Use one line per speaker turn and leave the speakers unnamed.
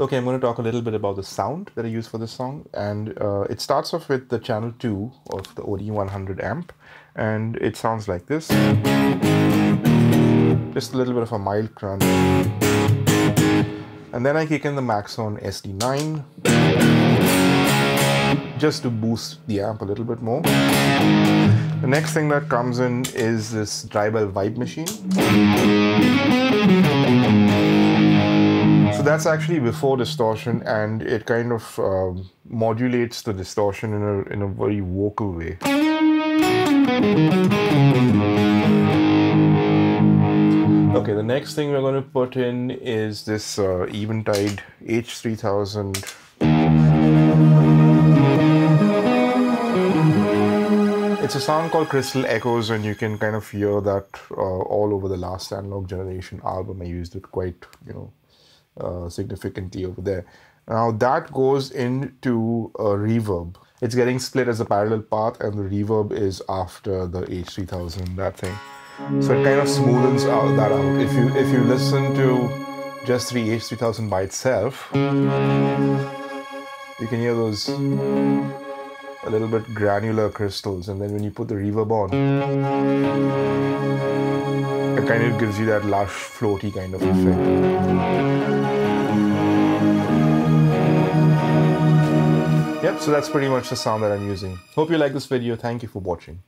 Okay, I'm going to talk a little bit about the sound that I use for this song. And uh, it starts off with the channel 2 of the OD100 amp. And it sounds like this. Just a little bit of a mild crunch. And then I kick in the Maxon SD9 just to boost the amp a little bit more. The next thing that comes in is this Drybell Vibe Machine. That's actually before distortion and it kind of um, modulates the distortion in a, in a very vocal way. Okay, the next thing we're going to put in is this uh, Eventide H3000 It's a sound called Crystal Echoes, and you can kind of hear that uh, all over the last Analog Generation album. I used it quite, you know, uh, significantly over there. Now that goes into a reverb. It's getting split as a parallel path, and the reverb is after the H3000, that thing. So it kind of smoothens out that out. If you if you listen to just the H3000 by itself, you can hear those a little bit granular crystals and then when you put the reverb on it gives you that lush floaty kind of effect yep so that's pretty much the sound that i'm using. Hope you like this video. Thank you for watching